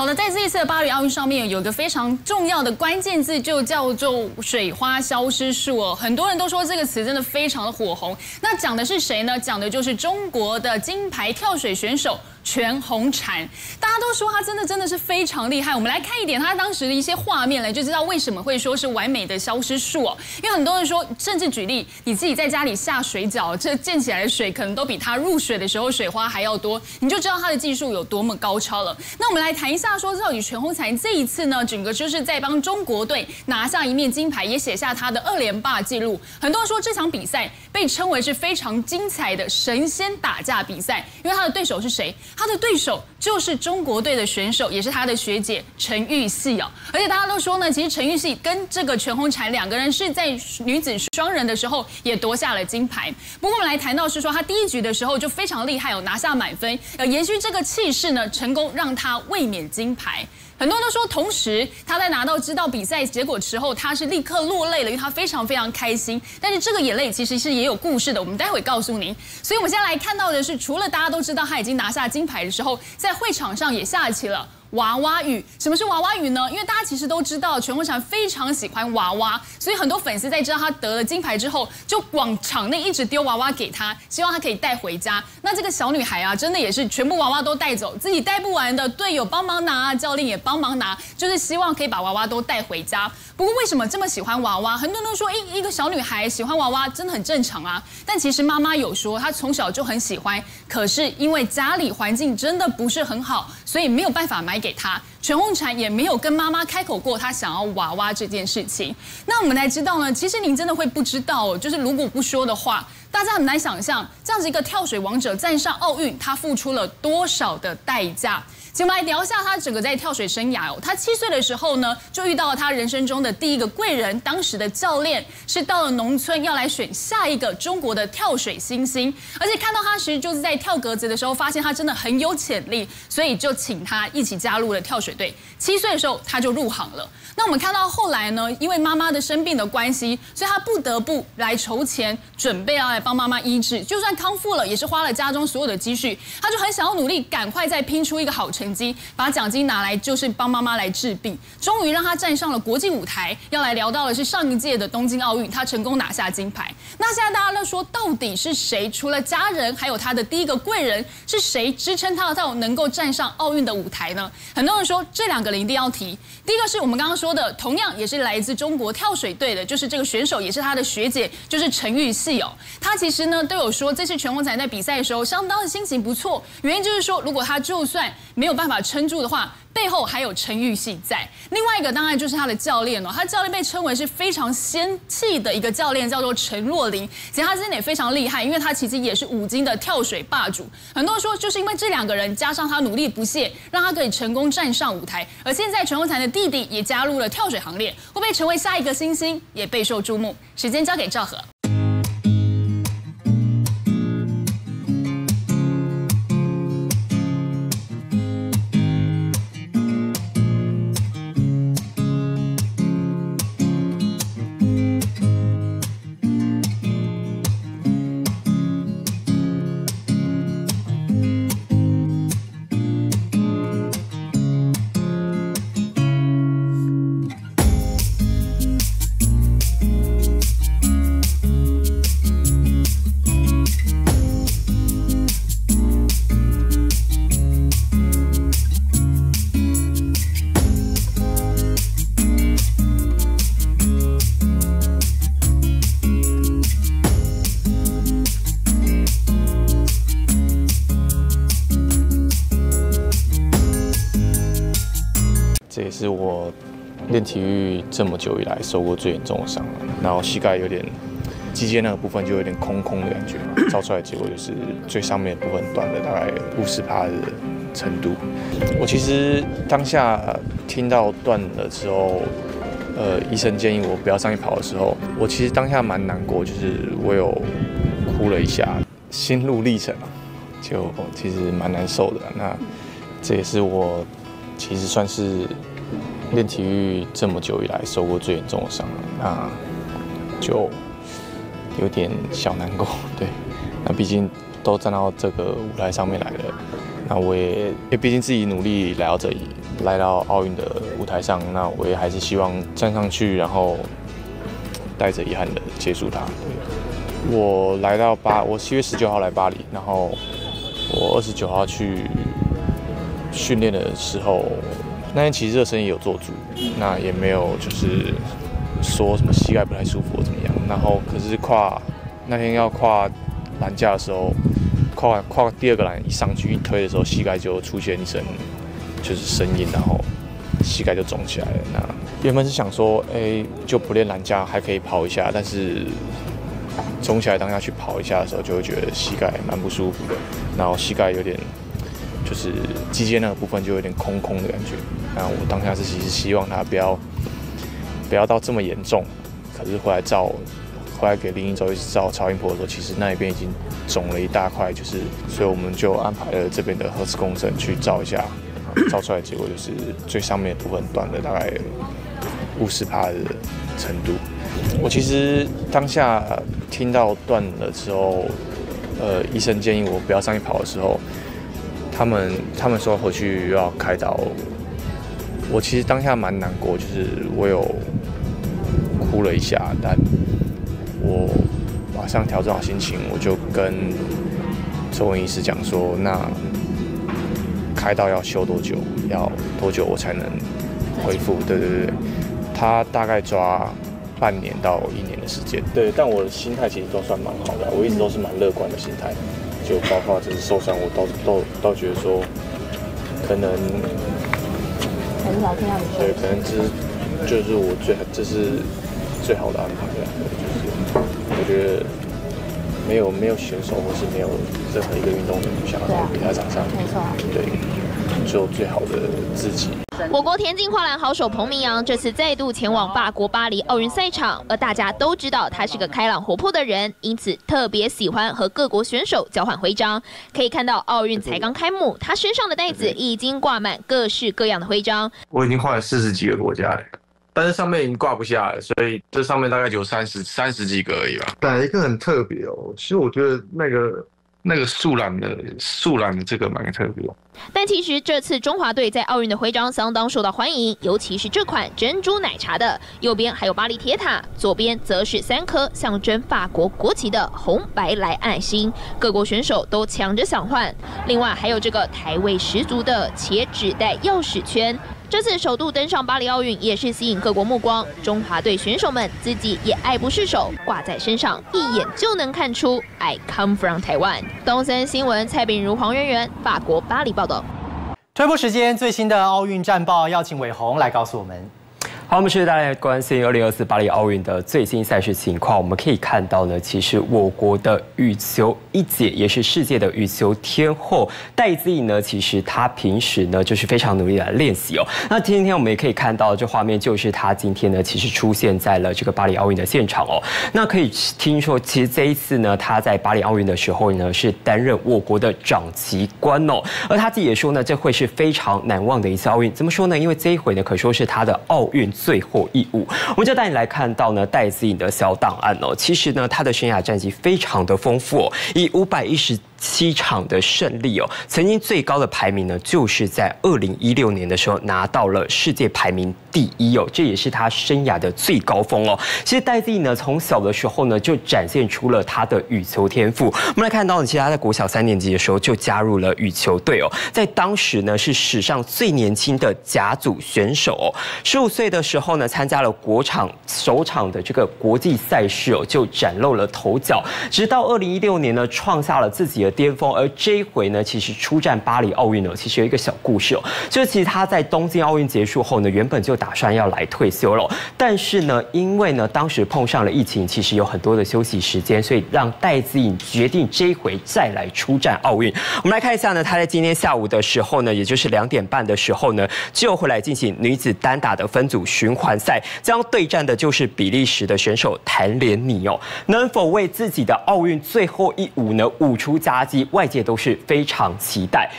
好了，在这一次的巴黎奥运上面，有个非常重要的关键字，就叫做“水花消失术”哦。很多人都说这个词真的非常的火红。那讲的是谁呢？讲的就是中国的金牌跳水选手。全红婵，大家都说她真的真的是非常厉害。我们来看一点她当时的一些画面来，就知道为什么会说是完美的消失术哦。因为很多人说，甚至举例你自己在家里下水饺，这溅起来的水可能都比她入水的时候水花还要多，你就知道她的技术有多么高超了。那我们来谈一下，说到底全红婵这一次呢，整个就是在帮中国队拿下一面金牌，也写下她的二连霸纪录。很多人说这场比赛被称为是非常精彩的神仙打架比赛，因为她的对手是谁？他的对手就是中国队的选手，也是他的学姐陈芋汐哦。而且大家都说呢，其实陈芋汐跟这个全红婵两个人是在女子双人的时候也夺下了金牌。不过我们来谈到是说，他第一局的时候就非常厉害哦，拿下满分，呃，延续这个气势呢，成功让他卫冕金牌。很多人都说，同时他在拿到知道比赛结果之后，他是立刻落泪了，因为他非常非常开心。但是这个眼泪其实是也有故事的，我们待会告诉您。所以我们现在来看到的是，除了大家都知道他已经拿下金牌的时候，在会场上也下起了。娃娃雨，什么是娃娃雨呢？因为大家其实都知道，全红婵非常喜欢娃娃，所以很多粉丝在知道她得了金牌之后，就往场内一直丢娃娃给她，希望她可以带回家。那这个小女孩啊，真的也是全部娃娃都带走，自己带不完的，队友帮忙拿，教练也帮忙拿，就是希望可以把娃娃都带回家。不过为什么这么喜欢娃娃？很多人都说，一一个小女孩喜欢娃娃真的很正常啊。但其实妈妈有说，她从小就很喜欢，可是因为家里环境真的不是很好，所以没有办法买。给她，全红婵也没有跟妈妈开口过，她想要娃娃这件事情。那我们才知道呢，其实您真的会不知道哦，就是如果不说的话，大家很难想象，这样子一个跳水王者站上奥运，他付出了多少的代价。请我们来聊一下他整个在跳水生涯哦。他七岁的时候呢，就遇到了他人生中的第一个贵人，当时的教练是到了农村要来选下一个中国的跳水新星，而且看到他其实就是在跳格子的时候，发现他真的很有潜力，所以就请他一起加入了跳水队。七岁的时候他就入行了。那我们看到后来呢，因为妈妈的生病的关系，所以他不得不来筹钱，准备要来帮妈妈医治。就算康复了，也是花了家中所有的积蓄，他就很想要努力，赶快再拼出一个好成。成绩把奖金拿来就是帮妈妈来治病，终于让他站上了国际舞台。要来聊到的是上一届的东京奥运，他成功拿下金牌。那现在大家都说，到底是谁？除了家人，还有他的第一个贵人是谁支撑他到能够站上奥运的舞台呢？很多人说这两个人一定要提。第一个是我们刚刚说的，同样也是来自中国跳水队的，就是这个选手也是他的学姐，就是陈芋汐哦。他其实呢都有说，这次全红婵在比赛的时候相当的心情不错，原因就是说，如果他就算没有有办法撑住的话，背后还有陈玉系在。另外一个当然就是他的教练哦，他教练被称为是非常仙气的一个教练，叫做陈若琳。其实他真的也非常厉害，因为他其实也是五金的跳水霸主。很多人说，就是因为这两个人加上他努力不懈，让他可以成功站上舞台。而现在全红婵的弟弟也加入了跳水行列，会不会成为下一个新星，也备受注目。时间交给赵和。这也是我练体育这么久以来受过最严重的伤了，然后膝盖有点肌腱那个部分就有点空空的感觉，照出来结果就是最上面部分断了大概五十趴的程度。我其实当下听到断的时候，呃，医生建议我不要上去跑的时候，我其实当下蛮难过，就是我有哭了一下，心路历程就其实蛮难受的。那这也是我。其实算是练体育这么久以来受过最严重的伤了，那就有点小难过。对，那毕竟都站到这个舞台上面来了，那我也，因为毕竟自己努力来到这里，来到奥运的舞台上，那我也还是希望站上去，然后带着遗憾的结束它。我来到巴，我七月十九号来巴黎，然后我二十九号去训练的时候，那天其实热身也有做足，那也没有就是说什么膝盖不太舒服怎么样。然后可是跨那天要跨栏架的时候。跨跨第二个栏一上去一推的时候，膝盖就出现一声就是声音，然后膝盖就肿起来了。那原本是想说，哎，就不练栏架还可以跑一下，但是肿起来当下去跑一下的时候，就会觉得膝盖蛮不舒服的，然后膝盖有点就是肌腱那个部分就有点空空的感觉。那我当下是其实希望他不要不要到这么严重，可是回来照。回来给林一周一直照超音波的时候，其实那一边已经肿了一大块，就是，所以我们就安排了这边的核磁共振去照一下，照出来结果就是最上面的部分断了大概五十帕的程度。我其实当下听到断了之后，呃，医生建议我不要上去跑的时候，他们他们说回去要开刀，我其实当下蛮难过，就是我有哭了一下，但。我马上调整好心情，我就跟周文医师讲说：“那开刀要休多久？要多久我才能恢复？”对对对，他大概抓半年到一年的时间。对，但我的心态其实都算蛮好的，我一直都是蛮乐观的心态。就包括就是受伤，我倒倒倒觉得说，可能很少听到你对，可能这是就是我最这是最好的安排了。我觉得没有没有选手，或是没有任何一个运动员想要在比赛场上，没错，对，做最好的自己。我国田径跨栏好手彭明阳这次再度前往法国巴黎奥运赛场，而大家都知道他是个开朗活泼的人，因此特别喜欢和各国选手交换徽章。可以看到奥运才刚开幕，他身上的袋子已经挂满各式各样的徽章。我已经换了四十几个国家了。但是上面已经挂不下了，所以这上面大概有三十三十几个而已吧。哪一个很特别哦？其实我觉得那个那个树懒的树懒的这个蛮特别。但其实这次中华队在奥运的徽章相当受到欢迎，尤其是这款珍珠奶茶的，右边还有巴黎铁塔，左边则是三颗象征法国国旗的红白蓝爱心，各国选手都抢着想换。另外还有这个台味十足的茄纸袋钥匙圈。这次首度登上巴黎奥运，也是吸引各国目光。中华队选手们自己也爱不释手，挂在身上，一眼就能看出 I come from Taiwan。东森新闻蔡炳如、黄媛媛，法国巴黎报道。推播时间最新的奥运战报，要请伟宏来告诉我们。好，我们继续大家关心二零二四巴黎奥运的最新赛事情况。我们可以看到呢，其实我国的羽球一姐，也是世界的羽球天后戴资颖呢，其实她平时呢就是非常努力来练习哦。那今天我们也可以看到，这画面就是她今天呢，其实出现在了这个巴黎奥运的现场哦。那可以听说，其实这一次呢，她在巴黎奥运的时候呢，是担任我国的掌旗官哦。而她自己也说呢，这会是非常难忘的一次奥运。怎么说呢？因为这一回呢，可说是她的奥运。最后一舞，我们就带你来看到呢戴资颖的小档案哦。其实呢，他的生涯战绩非常的丰富，以五百一十。七场的胜利哦，曾经最高的排名呢，就是在二零一六年的时候拿到了世界排名第一哦，这也是他生涯的最高峰哦。其实戴资颖呢，从小的时候呢，就展现出了他的羽球天赋。我们来看到呢，其实他在国小三年级的时候就加入了羽球队哦，在当时呢是史上最年轻的甲组选手哦。十五岁的时候呢，参加了国场首场的这个国际赛事哦，就崭露了头角。直到二零一六年呢，创下了自己的。巅峰，而这一回呢，其实出战巴黎奥运呢，其实有一个小故事哦。就其实他在东京奥运结束后呢，原本就打算要来退休了，但是呢，因为呢当时碰上了疫情，其实有很多的休息时间，所以让戴资颖决定这一回再来出战奥运。我们来看一下呢，他在今天下午的时候呢，也就是两点半的时候呢，就会来进行女子单打的分组循环赛，将对战的就是比利时的选手谭连妮哦，能否为自己的奥运最后一舞呢舞出佳？外界都是非常期待。